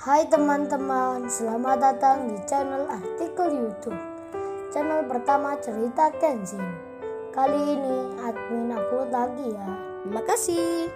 Hai teman-teman, selamat datang di channel artikel YouTube. Channel pertama cerita Kenshin. Kali ini admin upload lagi ya. Terima kasih.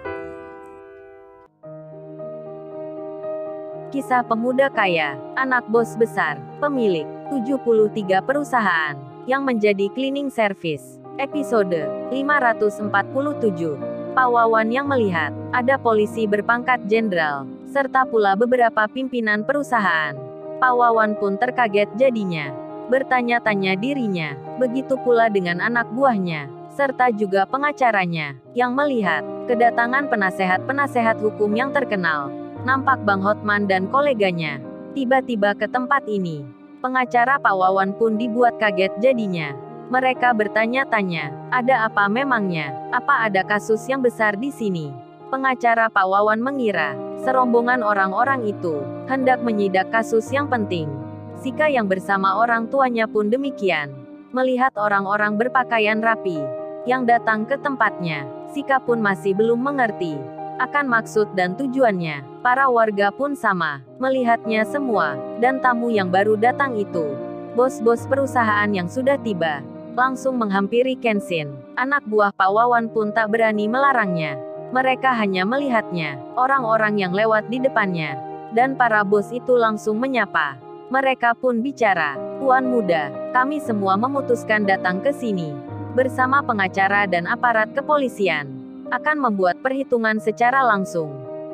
Kisah pemuda kaya, anak bos besar, pemilik 73 perusahaan yang menjadi cleaning service. Episode 547. Pak Wawan yang melihat ada polisi berpangkat jenderal serta pula beberapa pimpinan perusahaan. Pak Wawan pun terkaget jadinya. Bertanya-tanya dirinya, begitu pula dengan anak buahnya, serta juga pengacaranya, yang melihat kedatangan penasehat-penasehat hukum yang terkenal. Nampak Bang Hotman dan koleganya tiba-tiba ke tempat ini. Pengacara Pak Wawan pun dibuat kaget jadinya. Mereka bertanya-tanya, ada apa memangnya? Apa ada kasus yang besar di sini? Pengacara Pak Wawan mengira, serombongan orang-orang itu hendak menyidak kasus yang penting. Sika yang bersama orang tuanya pun demikian. Melihat orang-orang berpakaian rapi yang datang ke tempatnya, Sika pun masih belum mengerti akan maksud dan tujuannya. Para warga pun sama, melihatnya semua, dan tamu yang baru datang itu. Bos-bos perusahaan yang sudah tiba, langsung menghampiri Kenshin. Anak buah Pak Wawan pun tak berani melarangnya. Mereka hanya melihatnya, orang-orang yang lewat di depannya. Dan para bos itu langsung menyapa. Mereka pun bicara, Tuan muda, kami semua memutuskan datang ke sini. Bersama pengacara dan aparat kepolisian. Akan membuat perhitungan secara langsung.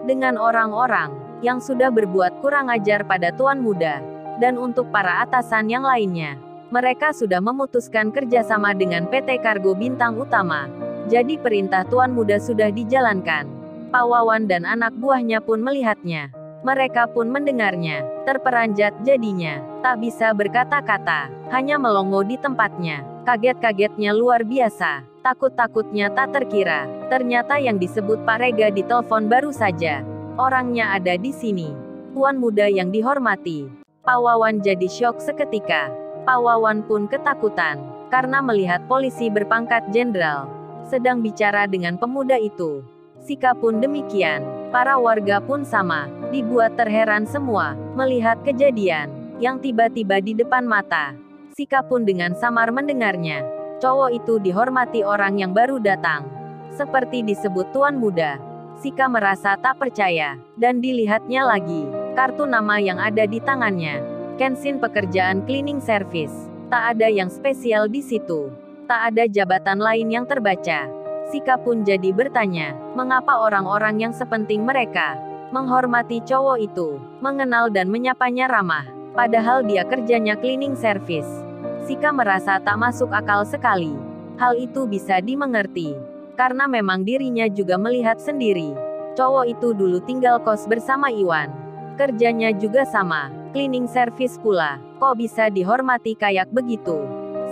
Dengan orang-orang, yang sudah berbuat kurang ajar pada Tuan muda. Dan untuk para atasan yang lainnya mereka sudah memutuskan kerjasama dengan PT Kargo Bintang Utama. Jadi perintah Tuan Muda sudah dijalankan. Pak Wawan dan anak buahnya pun melihatnya. Mereka pun mendengarnya, terperanjat jadinya, tak bisa berkata-kata, hanya melongo di tempatnya. Kaget-kagetnya luar biasa, takut-takutnya tak terkira. Ternyata yang disebut Pak Rega di telepon baru saja. Orangnya ada di sini. Tuan muda yang dihormati. Pak jadi syok seketika. Pak Wawan pun ketakutan, karena melihat polisi berpangkat jenderal, sedang bicara dengan pemuda itu. Sika pun demikian, para warga pun sama, dibuat terheran semua, melihat kejadian, yang tiba-tiba di depan mata. Sika pun dengan samar mendengarnya. Cowok itu dihormati orang yang baru datang. Seperti disebut tuan muda. Sika merasa tak percaya, dan dilihatnya lagi, kartu nama yang ada di tangannya. Kenshin pekerjaan cleaning service. Tak ada yang spesial di situ. Tak ada jabatan lain yang terbaca. Sika pun jadi bertanya, mengapa orang-orang yang sepenting mereka menghormati cowok itu, mengenal dan menyapanya ramah, padahal dia kerjanya cleaning service. Sika merasa tak masuk akal sekali. Hal itu bisa dimengerti, karena memang dirinya juga melihat sendiri. Cowok itu dulu tinggal kos bersama Iwan. Kerjanya juga sama, cleaning service pula. Kok bisa dihormati kayak begitu?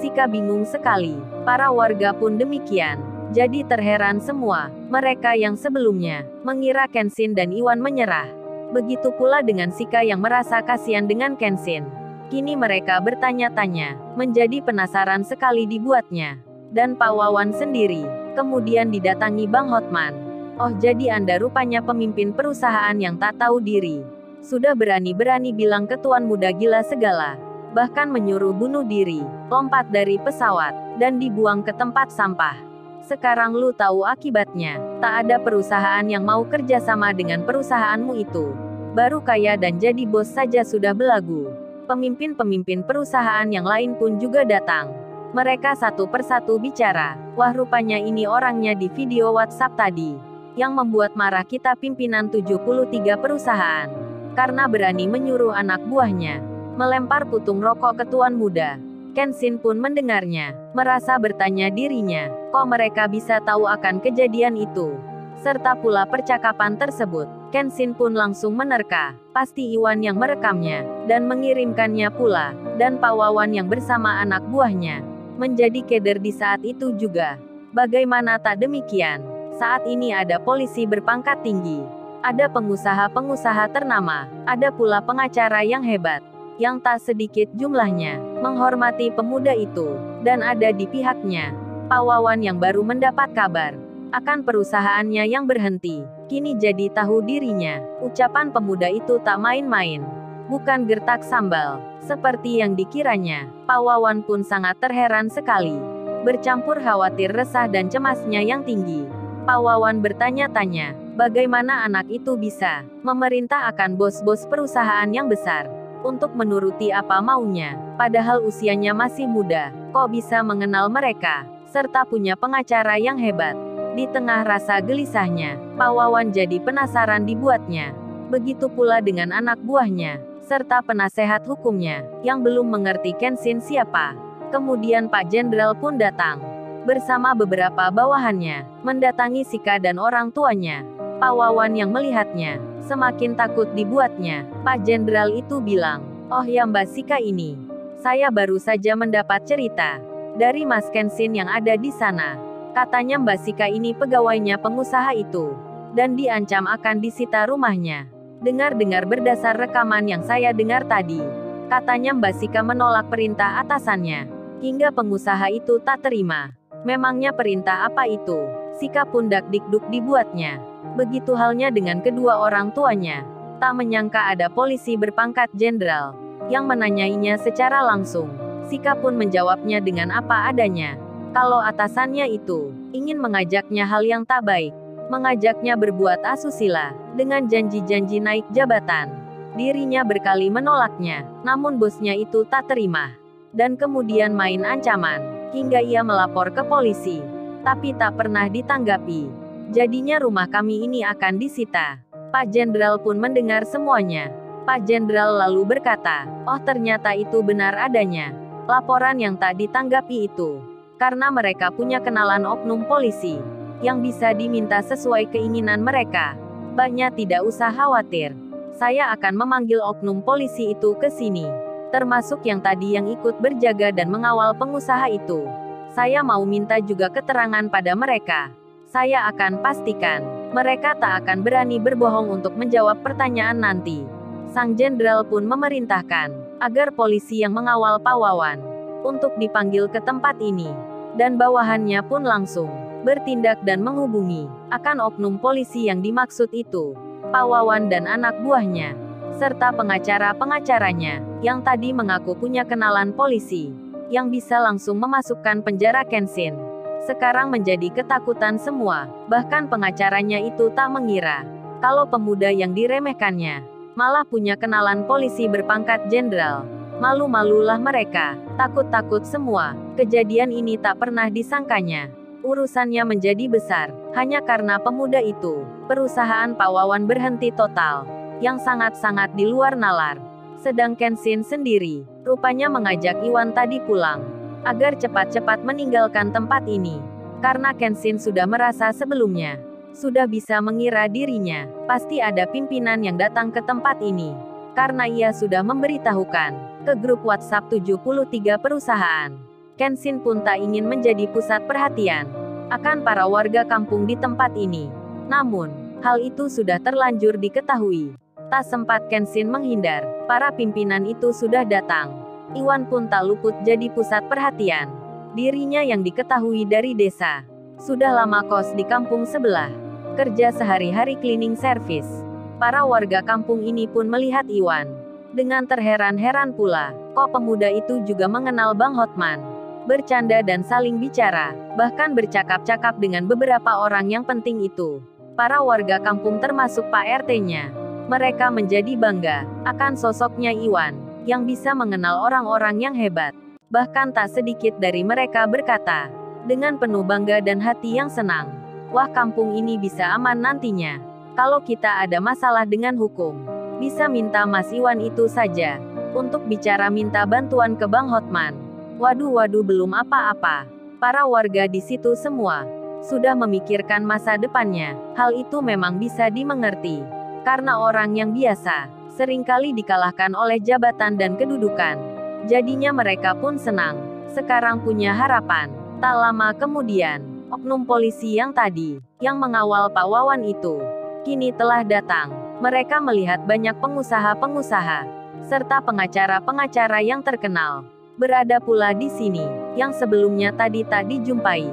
Sika bingung sekali. Para warga pun demikian. Jadi terheran semua. Mereka yang sebelumnya mengira Kenshin dan Iwan menyerah. Begitu pula dengan Sika yang merasa kasihan dengan Kenshin. Kini mereka bertanya-tanya, menjadi penasaran sekali dibuatnya. Dan Pak Wawan sendiri, kemudian didatangi Bang Hotman. Oh jadi Anda rupanya pemimpin perusahaan yang tak tahu diri. Sudah berani-berani bilang ke tuan muda gila segala. Bahkan menyuruh bunuh diri, lompat dari pesawat, dan dibuang ke tempat sampah. Sekarang lu tahu akibatnya. Tak ada perusahaan yang mau kerjasama dengan perusahaanmu itu. Baru kaya dan jadi bos saja sudah belagu. Pemimpin-pemimpin perusahaan yang lain pun juga datang. Mereka satu persatu bicara. Wah rupanya ini orangnya di video WhatsApp tadi. Yang membuat marah kita pimpinan 73 perusahaan karena berani menyuruh anak buahnya melempar putung rokok ke tuan muda. Kenshin pun mendengarnya, merasa bertanya dirinya, kok mereka bisa tahu akan kejadian itu. Serta pula percakapan tersebut, Kenshin pun langsung menerka, pasti Iwan yang merekamnya, dan mengirimkannya pula, dan Pak Wawan yang bersama anak buahnya. Menjadi keder di saat itu juga. Bagaimana tak demikian? Saat ini ada polisi berpangkat tinggi, ada pengusaha-pengusaha ternama, ada pula pengacara yang hebat, yang tak sedikit jumlahnya, menghormati pemuda itu, dan ada di pihaknya. Pak Wawan yang baru mendapat kabar, akan perusahaannya yang berhenti, Kini jadi tahu dirinya, ucapan pemuda itu tak main-main. Bukan gertak sambal, seperti yang dikiranya. Pak Wawan pun sangat terheran sekali. Bercampur khawatir resah dan cemasnya yang tinggi. Pak Wawan bertanya-tanya, bagaimana anak itu bisa memerintah akan bos-bos perusahaan yang besar untuk menuruti apa maunya, padahal usianya masih muda, kok bisa mengenal mereka, serta punya pengacara yang hebat. Di tengah rasa gelisahnya, Pak Wawan jadi penasaran dibuatnya. Begitu pula dengan anak buahnya, serta penasehat hukumnya, yang belum mengerti Kenshin siapa. Kemudian Pak Jenderal pun datang. Bersama beberapa bawahannya, mendatangi Sika dan orang tuanya. Pak Wawan yang melihatnya, semakin takut dibuatnya. Pak Jenderal itu bilang, Oh ya Mbak Sika ini, saya baru saja mendapat cerita dari Mas Kenshin yang ada di sana. Katanya Mbak Sika ini pegawainya pengusaha itu. Dan diancam akan disita rumahnya. Dengar-dengar berdasar rekaman yang saya dengar tadi. Katanya Mbak Sika menolak perintah atasannya. Hingga pengusaha itu tak terima. Memangnya perintah apa itu? Sika pun dak dikduk dibuatnya. Begitu halnya dengan kedua orang tuanya. Tak menyangka ada polisi berpangkat jenderal. Yang menanyainya secara langsung. Sika pun menjawabnya dengan apa adanya. Kalau atasannya itu ingin mengajaknya hal yang tak baik, mengajaknya berbuat asusila dengan janji-janji naik jabatan. Dirinya berkali menolaknya, namun bosnya itu tak terima. Dan kemudian main ancaman, hingga ia melapor ke polisi. Tapi tak pernah ditanggapi. Jadinya rumah kami ini akan disita. Pak Jenderal pun mendengar semuanya. Pak Jenderal lalu berkata, oh ternyata itu benar adanya. Laporan yang tak ditanggapi itu karena mereka punya kenalan oknum polisi yang bisa diminta sesuai keinginan mereka. Banyak tidak usah khawatir. Saya akan memanggil oknum polisi itu ke sini. Termasuk yang tadi yang ikut berjaga dan mengawal pengusaha itu. Saya mau minta juga keterangan pada mereka. Saya akan pastikan, mereka tak akan berani berbohong untuk menjawab pertanyaan nanti. Sang jenderal pun memerintahkan, agar polisi yang mengawal Pawawan, untuk dipanggil ke tempat ini dan bawahannya pun langsung bertindak dan menghubungi akan oknum polisi yang dimaksud itu. Pak Wawan dan anak buahnya, serta pengacara-pengacaranya, yang tadi mengaku punya kenalan polisi, yang bisa langsung memasukkan penjara Kenshin. Sekarang menjadi ketakutan semua, bahkan pengacaranya itu tak mengira. Kalau pemuda yang diremehkannya, malah punya kenalan polisi berpangkat jenderal. Malu-malulah mereka, takut-takut semua. Kejadian ini tak pernah disangkanya. Urusannya menjadi besar, hanya karena pemuda itu. Perusahaan Pak Wawan berhenti total, yang sangat-sangat di luar nalar. Sedang Kenshin sendiri, rupanya mengajak Iwan tadi pulang, agar cepat-cepat meninggalkan tempat ini. Karena Kenshin sudah merasa sebelumnya, sudah bisa mengira dirinya, pasti ada pimpinan yang datang ke tempat ini. Karena ia sudah memberitahukan, ke grup WhatsApp 73 perusahaan. Kenshin pun tak ingin menjadi pusat perhatian akan para warga kampung di tempat ini. Namun, hal itu sudah terlanjur diketahui. Tak sempat Kenshin menghindar, para pimpinan itu sudah datang. Iwan pun tak luput jadi pusat perhatian. Dirinya yang diketahui dari desa. Sudah lama kos di kampung sebelah. Kerja sehari-hari cleaning service. Para warga kampung ini pun melihat Iwan dengan terheran-heran pula, kok pemuda itu juga mengenal Bang Hotman. Bercanda dan saling bicara, bahkan bercakap-cakap dengan beberapa orang yang penting itu. Para warga kampung termasuk Pak RT-nya. Mereka menjadi bangga akan sosoknya Iwan, yang bisa mengenal orang-orang yang hebat. Bahkan tak sedikit dari mereka berkata, dengan penuh bangga dan hati yang senang, Wah kampung ini bisa aman nantinya. Kalau kita ada masalah dengan hukum bisa minta Mas Iwan itu saja. Untuk bicara minta bantuan ke Bang Hotman. Waduh waduh belum apa-apa. Para warga di situ semua sudah memikirkan masa depannya. Hal itu memang bisa dimengerti. Karena orang yang biasa sering kali dikalahkan oleh jabatan dan kedudukan. Jadinya mereka pun senang. Sekarang punya harapan. Tak lama kemudian, oknum polisi yang tadi, yang mengawal Pak Wawan itu, kini telah datang. Mereka melihat banyak pengusaha-pengusaha serta pengacara-pengacara yang terkenal berada pula di sini, yang sebelumnya tadi tak dijumpai.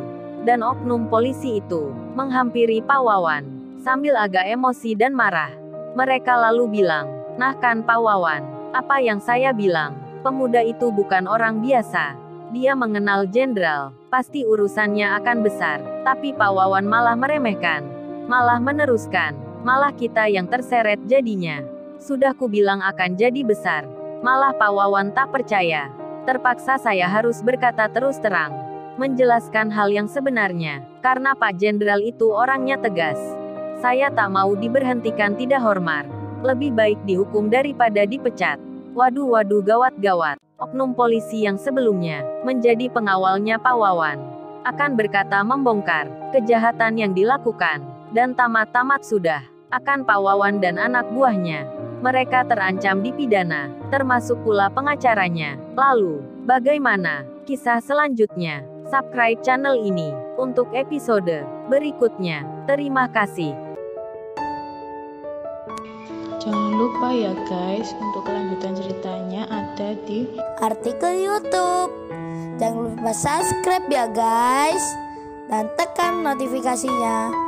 Dan oknum polisi itu menghampiri Pak Wawan sambil agak emosi dan marah. Mereka lalu bilang, Nah kan Pak Wawan, apa yang saya bilang, pemuda itu bukan orang biasa. Dia mengenal jenderal, pasti urusannya akan besar. Tapi Pak Wawan malah meremehkan, malah meneruskan, malah kita yang terseret jadinya. Sudah ku bilang akan jadi besar. Malah Pak Wawan tak percaya. Terpaksa saya harus berkata terus terang. Menjelaskan hal yang sebenarnya, karena Pak Jenderal itu orangnya tegas. Saya tak mau diberhentikan tidak hormat. Lebih baik dihukum daripada dipecat. Waduh waduh gawat-gawat. Oknum polisi yang sebelumnya menjadi pengawalnya Pak akan berkata membongkar kejahatan yang dilakukan dan tamat-tamat sudah akan Pak dan anak buahnya. Mereka terancam dipidana, termasuk pula pengacaranya. Lalu, bagaimana kisah selanjutnya? Subscribe channel ini untuk episode berikutnya. Terima kasih. Jangan lupa ya guys, untuk kelanjutan ceritanya ada di artikel YouTube. Jangan lupa subscribe ya guys dan tekan notifikasinya